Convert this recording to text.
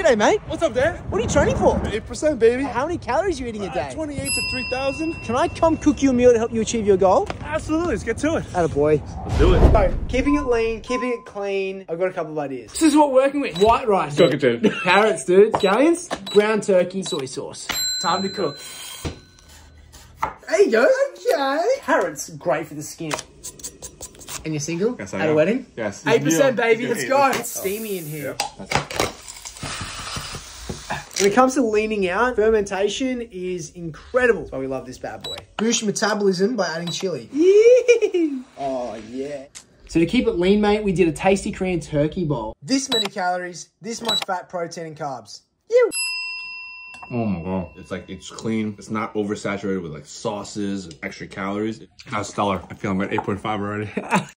G'day, mate. What's up, Dad? What are you training for? 8%, baby. How many calories are you eating a day? 28 to 3,000. Can I come cook you a meal to help you achieve your goal? Absolutely. Let's get to it. Atta boy. Let's do it. So, keeping it lean, keeping it clean. I've got a couple of ideas. This is what we're working with. White rice. Cook it, dude. Carrots, dude. Scallions. Ground turkey. Soy sauce. Time to cook. There you go. Okay. Carrots, great for the skin. And you're single? Yes, I At a wedding? Yes. 8% baby, Yeah, let's go. It's steamy in here. When it comes to leaning out, fermentation is incredible. That's why we love this bad boy. Boost metabolism by adding chili. oh, yeah. So to keep it lean, mate, we did a tasty Korean turkey bowl. This many calories, this much fat, protein, and carbs. You. Oh my god. It's like, it's clean. It's not oversaturated with like sauces and extra calories. That's stellar. I feel I'm at 8.5 already.